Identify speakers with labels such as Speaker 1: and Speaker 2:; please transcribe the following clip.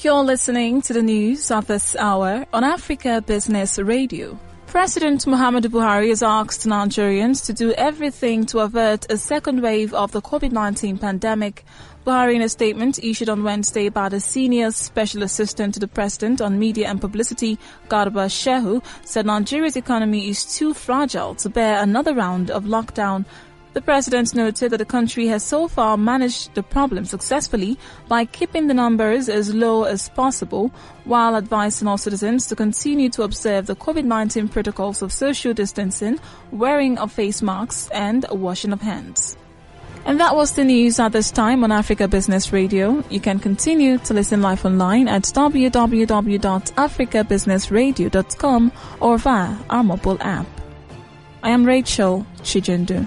Speaker 1: You're listening to the news of this hour on Africa Business Radio. President Muhammadu Buhari has asked Nigerians to do everything to avert a second wave of the COVID-19 pandemic. Buhari, in a statement issued on Wednesday by the senior special assistant to the president on media and publicity, Garba Shehu, said Nigeria's economy is too fragile to bear another round of lockdown. The president noted that the country has so far managed the problem successfully by keeping the numbers as low as possible while advising all citizens to continue to observe the COVID-19 protocols of social distancing, wearing of face masks and washing of hands. And that was the news at this time on Africa Business Radio. You can continue to listen live online at www.africabusinessradio.com or via our mobile app. I am Rachel Chijundu.